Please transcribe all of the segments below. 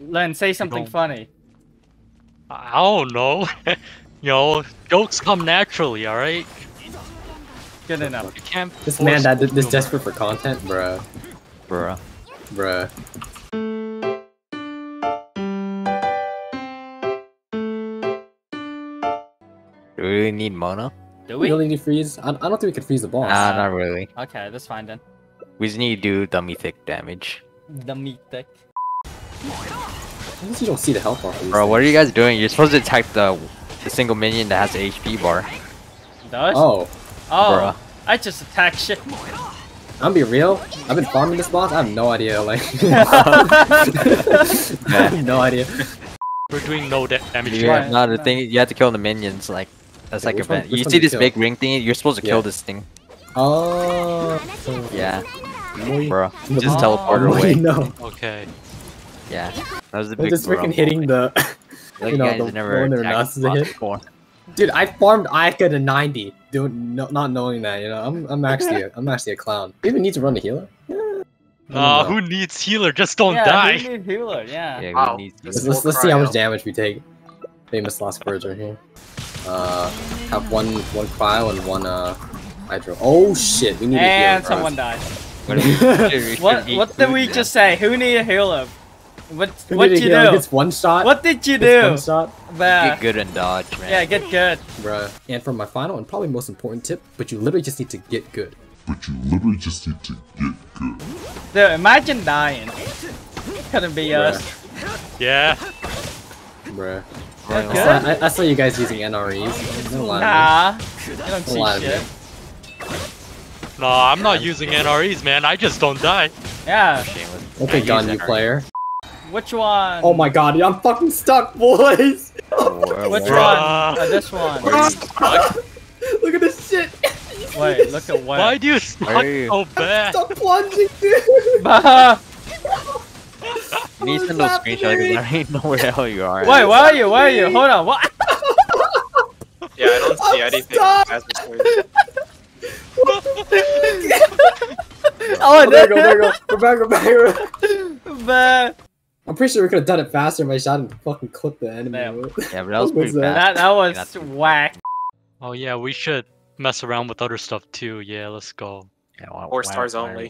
Len, say something funny. I don't know. you know, jokes come naturally, alright? Good enough. You can't This man that this humor. desperate for content, bruh, Bruh. bruh. Do we really need Mona? Do We we? really need freeze. I, I don't think we can freeze the boss. Nah, not really. Okay, that's fine then. We just need to do dummy thick damage. Dummy meat thick. At least you don't see the health bar. for these Bro, what are you guys doing? You're supposed to attack the the single minion that has the HP bar. Does? Oh, Oh, I just attack shit. I'm be real. I've been farming this boss. I have no idea. Like, I have no idea. We're doing no da- damage. You, Right. no, the thing you have to kill the minions. Like that's Yeah, like a which one- You see this kill? big ring thing? You're supposed to kill this thing. Oh, Yeah, bro. Just Oh. teleport away. no. Okay. Yeah, that was the They're big. just freaking hitting the. Like, you know, guys the never one they're not to the hit. before. Dude, I farmed Ayaka to 90, doing no, not knowing that. You know, I'm I'm actually a, I'm actually a clown. Do you even need to run the healer? Nah, know. who needs healer? Just don't yeah, die. we need healer, yeah. Yeah, Wow. we need. Let's, let's, let's see how much damage we take. Famous last words right here. Uh, have one one cryo and one uh hydro. Oh shit, we need And a healer. someone died. What, do we- we What should what eat did we just say? Who need a healer? What Who what need a you do? Gets one shot. What did you do? One shot, Bah. Get good and dodge, man. Yeah, get good. bruh. And for my final and probably most important tip, but you literally just need to get good. but you literally just need to get good. Dude, imagine dying. Couldn't be Bruh. us. Yeah. Bruh. Running I saw, I, I saw you guys using NREs. Don't lie to. Nah, you don't Don't see lie to shit. me. Nah, I'm not using NREs, man. I just don't die. Yeah, Okay, I gun use you NRE. player. Which one? Oh my god, I'm fucking stuck, boys! Or- Which or- one? Bruh. Oh, this one. Look at this shit! Wait, look at what? Why do you suck Hey. so bad? Stop plunging, dude! Bah. You need to send those screenshots because I don't know where the hell you are. Wait, where are you? Where are you? Hold on. What? Yeah, I don't see I'm anything. stuck. as the story. Oh, Oh, there you go, there you go. We're back, we're back, we're back. Man, I'm pretty sure we could have done it faster if I shot and fucking clipped the enemy. Damn. Yeah, but that was What was pretty that? fast. that that was That's- whack. Oh yeah, we should mess around with other stuff too. Yeah, let's go. Yeah, why- Four stars only.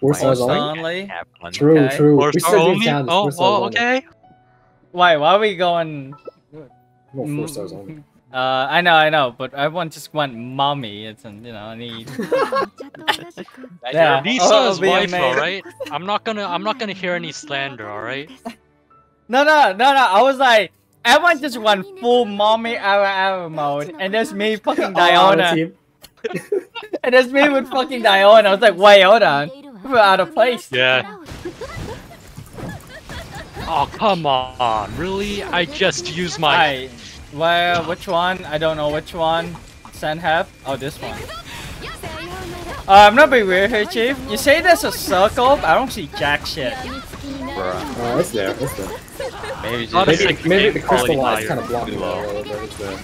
Four why- stars Four only? star only? True, Okay. true. Four we star should do only? challenge. Oh, Four stars oh, only. okay. Why? Why are we going? No, four mm. stars only. Uh, I know, I know, but everyone just went mommy. It's an, you know, I need. Yeah. you're- Lisa Oh, wife, amazing. alright? I'm not gonna I'm not gonna hear any slander, alright? No, no, no, no. I was like, everyone just want full mommy hour hour mode, and there's me fucking Oh, our Diona, team. and there's me with fucking Diona. I was like, wait, hold on, we're out of place. Yeah. Oh come on, really? I just use my Alright, well, which one? I don't know which one. Send have? Oh, this one. Uh, I'm not being weird here, Chief. You say there's a circle, but I don't see jack shit. Bruh. Oh, it's there. It's there. Maybe it's Not a just Maybe, second maybe the crystal lights higher. kind of blocking it Too a low. little bit. It's there.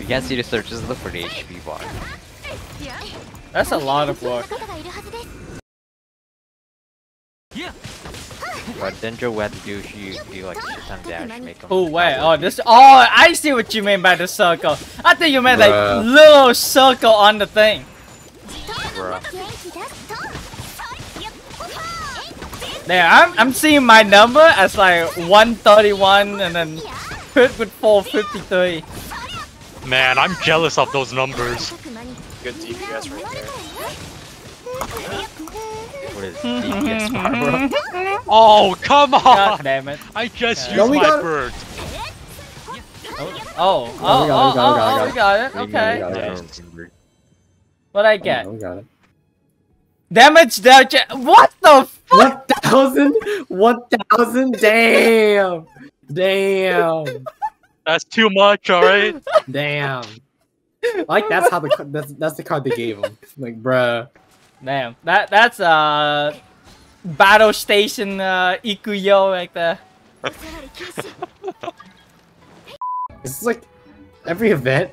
you can't see the search, just look for the HP bar. That's a lot of work. But Dendro, what to do is you do like a shit ton of dash, make him. Oh, wait. Oh, this. Oh, I see what you mean by the circle. I think you meant like little circle on the thing. Bruh. There, I'm, I'm seeing my number as like 131 and then hit with 453. Man, I'm jealous of those numbers. Good DPS right there. What is DPS bar. Oh, come God on! damn it. I just Yeah. used No, my got bird. Oh, oh, oh, Oh, we got it, we got it, oh, we we got it. Okay. got it. I don't remember. What I get? Oh, we got it. Damage damage. What the fuck? 1,000? 1,000? Damn! Damn! That's too much, alright? Damn! Like that's how the that's that's the card they gave him. Like, bruh. Damn. That that's uh battle station uh Ikuyo right there. This is like every event.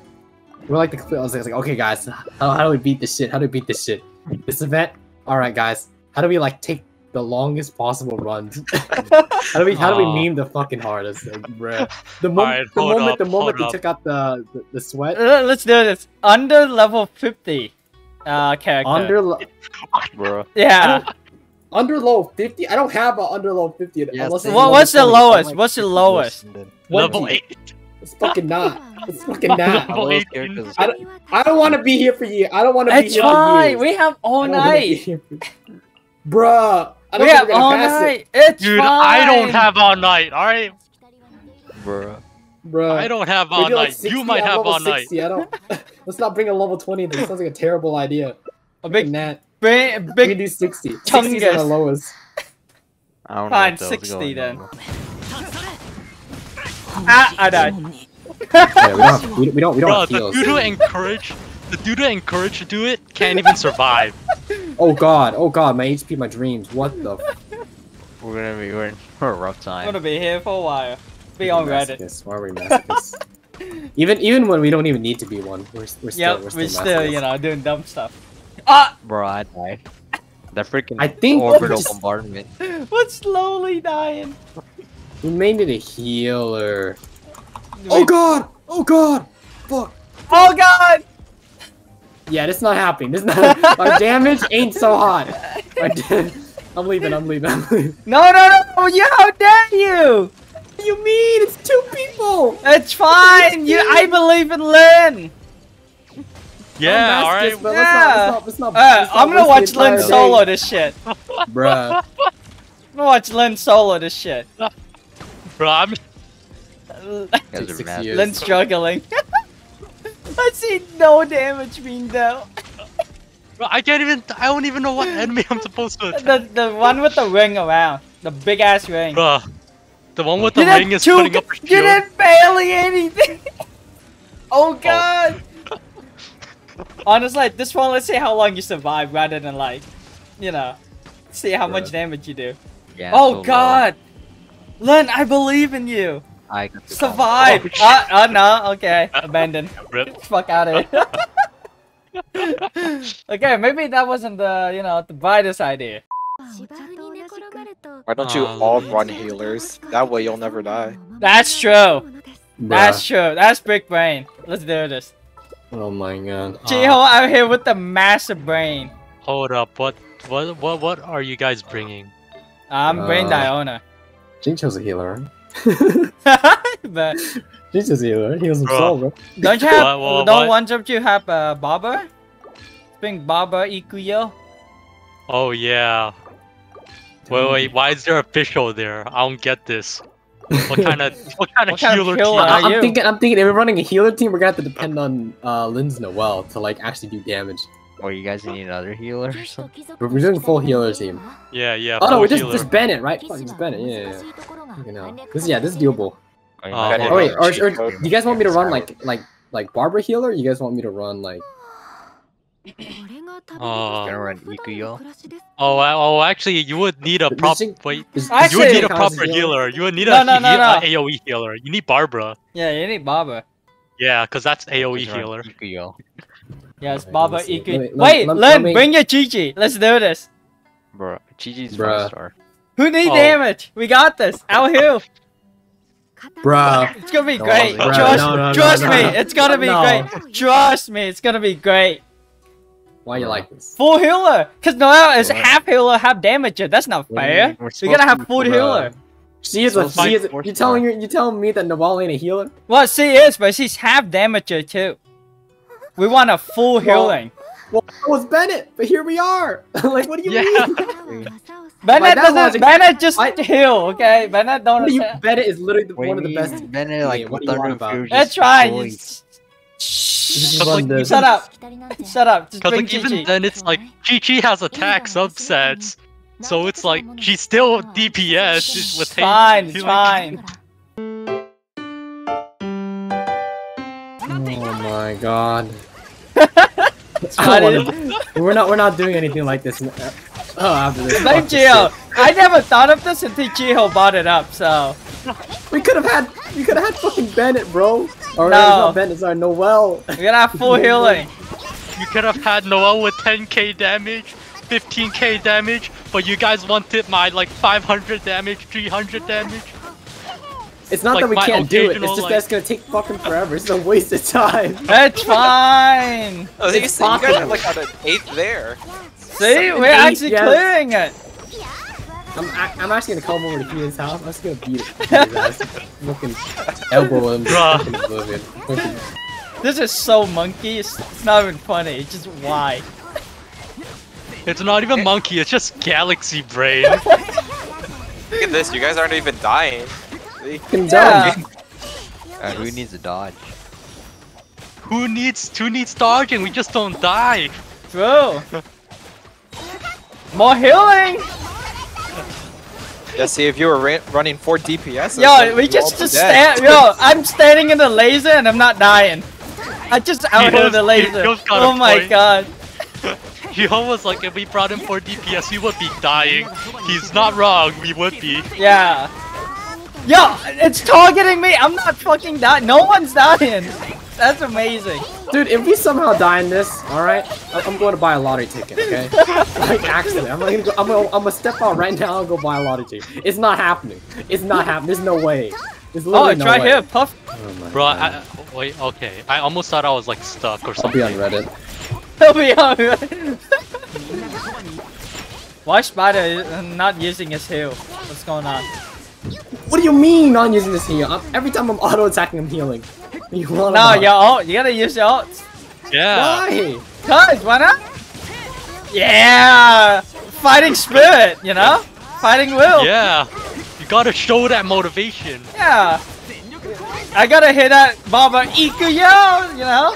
We're like the I was like, okay, guys, how, how do we beat this shit? How do we beat this shit? This event, all right, guys. How do we like take the longest possible runs. how do we how do we Aw. meme the fucking hardest? Like, bruh. The, mo- Alright, the moment up, the moment hold they up. took out the, the, the sweat Uh, Let's do this. Under level 50 uh, character. under lo- Bro. yeah. under low 50. I don't have a under low 50 Yes, unless it's What, what's the 20. lowest? I'm like, What's the lowest? Level eight. It's fucking not. It's fucking not. Level those 18. characters- I don't, I don't want to be here for you. I don't want to be It's here for fine. years. We have all I don't wanna be night. here Bruh. I don't We have all pass it. night. It's Dude, fine. I don't have all night. All right, Bro. I don't have all Maybe like night. 60, you might have level all night. I don't. Let's not bring a level 20. That sounds like a terrible idea. A big, Nat. big, We can do 60. 60 is on the lowest. I don't Fine, know what 60 then. on. Ah, I died. Yeah, we don't. Have, we, we don't. We don't Bro, have the dude who encourage, the dude who encouraged to do it can't even survive. Oh god. Oh god. My HP. My dreams. What the? f- We're gonna be we're in for a rough I'm time. gonna be here for a while. Be on Reddit. Masochists? Why are we masochists? even even when we don't even need to be one, we're, we're still Yep, we're still, we're still, you know, doing dumb stuff. Ah! Bro, I died. That freaking I think orbital just- bombardment. What's slowly dying? We may need a healer. Oh god! Oh god! Fuck! Oh god! Yeah, this is not happening. This is not. our damage ain't so hot. I'm leaving. I'm leaving. I'm leaving. No, no, no! You, how dare you! What do you mean? It's two people. It's fine! You, I believe in Lynn! Yeah, I'm all right. masochist, Yeah. Let's not, let's not, let's not, Uh, I'm gonna watch the Lynn entire solo this shit. I'm Bruh. gonna watch Lynn solo this shit. Bro, I'm You guys Take are six mad. years. Lynn struggling. I see no damage being dealt. Bro, I can't even. I don't even know what enemy I'm supposed to attack. The the one with the ring around, the big ass ring. Bro, the one with the You did ring is two- putting up a You shield. did barely anything. oh god. Honestly, at this one, let's see how long you survive rather than like, you know, see how much damage you do. Yeah, so oh low. god. Len, I believe in you. I got the Survive. Oh, shit. uh, uh, no. Okay. Abandon. Rip. Fuck out of here. okay, maybe that wasn't the, you know, the brightest idea. Why don't you Uh, all run healers? That way you'll never die. That's true. That's true. That's big brain. Let's do this. Oh my god. Chiho out here with the massive brain. Hold up. What? What? What? What are you guys bringing? I'm brain Uh, Diona. Jincho's a healer. but Jincho's a healer. He heals himself, bro. don't you have? What, what, don't what? one of you have uh, Barbara? Bring Barbara Ikuyo. Oh yeah. Wait, wait. Why is there a official there? I don't get this. What kind of what kind of What kind of healer team? are I- I'm you? thinking. I'm thinking. If we're running a healer team, we're gonna have to depend on uh, Lynn's Noelle to like actually do damage. Or you guys need another healer or something? We're, we're doing full healer team. Yeah, yeah. Oh no, we're just just Bennett, right? Fuck, just Bennett. Yeah, yeah. yeah. You know, this yeah, this is doable. I Oh, Oh wait, than or, or do you guys want me to run like like like Barbara healer? Or you guys want me to run like? Oh. Gonna run Ikuyo? Oh, oh, actually, you would need a This prop. Wait, Is, I you would need a proper healer. You would need No, a, no, no, he- no. a AOE healer. You need Barbara. Yeah, you need Barbara. Yeah, because that's AOE Just run healer. Ikuyo. Yes, Alright, Barbara let me see. Ikuyo. Let me- let- Wait, let- Len, me- bring your Qiqi. Let's do this. Bro, Qiqi's Bruh. five star. Who need Oh. damage? We got this. Our heal. Bruh. It's gonna be great. bruh, Trust, no, no, no, trust no, me. no. It's gonna be No. great. Trust me. It's gonna be great. Why you like this? Full healer. Cause Noelle is Bruh. half healer, half damager. That's not What you fair. mean? We're We're supposed gonna have full healer. She is a. So She is. You telling? You telling me that Noelle ain't a healer? Well, she is, but she's half damager too. We want a full Well, healing. Well, so was Bennett, but here we are. like, what do you Yeah. mean? Bennett that doesn't. logic- Bennett just I- heal, okay? Bennett don't. You, Bennett is literally the, What do one of the best. Bennett, like, Yeah, what what do you Thunder want and about- That's right. Destroyed. you- This Shh. is But, one like, of Shut up. Shut up. Because bring like even Qiqi. then, it's like Qiqi has attack subsets, so it's like she's still DPS just with Fine, it's healing. fine. Oh my god. I I don't wanna- we're not. We're not doing anything like this. Oh, after this. Blame fuck this Gio. shit. I never thought of this until Gio brought it up, so. We could have had. We could have had fucking Bennett, bro. Or No. it's not Bennett. Sorry, Noelle. We're gonna have full healing. You could have had Noelle with 10k damage, 15k damage, but you guys wanted my like 500 damage, 300 damage. It's not Like that we can't do it. It's just like- that it's gonna take fucking forever. It's a waste of time. That's fine. Oh, you, It's see, you guys are possible. like on an eighth there. See, we're eight, actually yes. clearing it. I'm, I, I'm actually gonna come over to Kia's house. I'm just gonna beat it. Beat his ass. Fucking elbow him. Fucking This is so monkey. It's, it's not even funny. It's just why. It's not even monkey, it's just galaxy brain. Look at this, you guys aren't even dying. See? Fucking Yeah. dumb. Uh, who needs a dodge? who needs who needs dodging? We just don't die. True. More healing. Yeah, see, if you were ra- running 4 DPS, Yo, we just just stand. Yo, I'm standing in the laser and I'm not dying. I just outhit Yo's- the laser. Yo's got a Oh my point. god. He was like, if we brought him for DPS, we would be dying. He's not wrong, we would be. Yeah. Yo, it's targeting me. I'm not fucking dying. No one's dying. That's amazing. Dude, if we somehow die in this, alright, I- I'm going to buy a lottery ticket, okay? like, actually, I'm gonna, go, I'm, gonna, I'm gonna step out right now and go buy a lottery ticket. It's not happening. It's not happening. There's no way. There's Oh, literally it's no right way. here. Puff. Oh Bro, God. I, wait, okay. I almost thought I was like stuck or something. I'll something. be on Reddit. He'll be on. Reddit. Why Spider is not using his heal? What's going on? What do you mean not using his heal? I'm, every time I'm auto attacking, I'm healing. You wanna No, know? your ult. You gotta use your ult. Yeah. Why? Cause why not? Yeah, fighting spirit. You know, fighting will. Yeah. You gotta show that motivation. Yeah. I gotta hit that Baba Ikuyo. You know.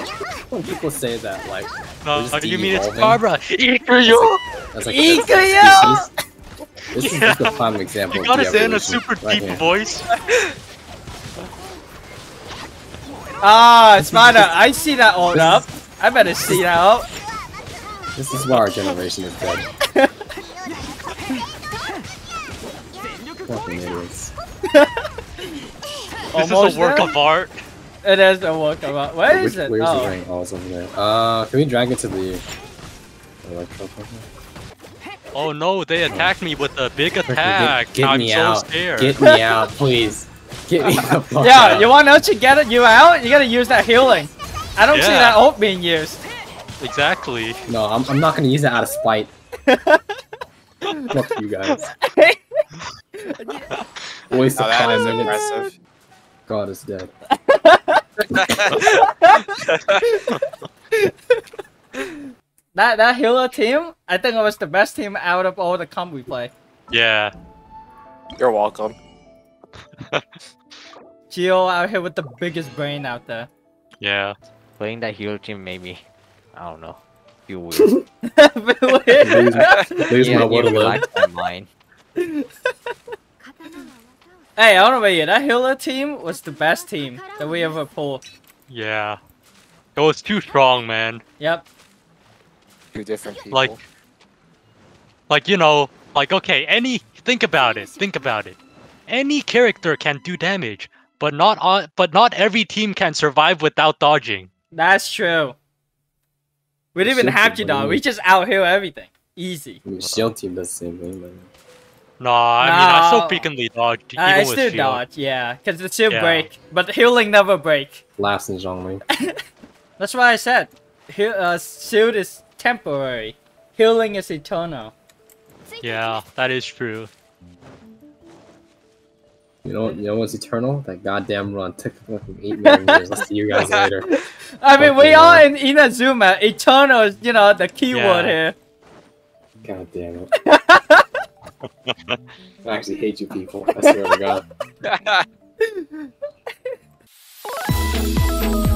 When people say that, like, No, how do you mean it's. Barbara? Ikuyo! that's like Ikuyo! that's- that's species. This is just a Yeah. prime example. You gotta say in a super deep here. voice. Ah, Spider. I see that ult up. I better see that ult. This is why our generation is dead. Fucking idiots. This Almost is a work there. of art. It is a work of art. Where Which, is it? where's the Oh. ring? Oh, it's over there. Uh, can we drag it to the electro? Oh no, they attacked me with a big attack. get I'm me so out. scared. Get me out, please. Get me the fuck Yeah, out. you want us to get it, you out? You gotta use that healing. I don't see that ult being used. Exactly. No, I'm, I'm not gonna use it out of spite. Fuck you guys. Waste Now of that five minutes. impressive. God is dead. That that healer team, I think it was the best team out of all the comp we play. Yeah. You're welcome. Geo out here with the biggest brain out there. Yeah. Playing that hero team made me, I don't know, feel weird. Lose, lose yeah, my it water my mind. Hey, I don't know about you. That healer team was the best team that we ever pulled. Yeah. It was too strong, man. Yep. Two different people. Like, like you know, like okay, any think about it, think about it. Any character can do damage, but not all, but not every team can survive without dodging. That's true. We didn't even have to buddy. dodge. We just out heal everything. Easy. I mean, Shield team does the same thing, but No, I mean I still No. frequently dodged even I with still shield. dodge, yeah. Because the shield Yeah. break. But healing never break. laughs in Zhongli. That's why I said. Heal, uh, shield is temporary. Healing is eternal. Yeah, that is true. You know, you know what's eternal? That goddamn run took fucking eight million years. I'll see you guys later. I mean, fucking we are uh, in a Inazuma. Eternal is, you know, the keyword yeah. here. God damn it. I actually hate you people. I swear to God.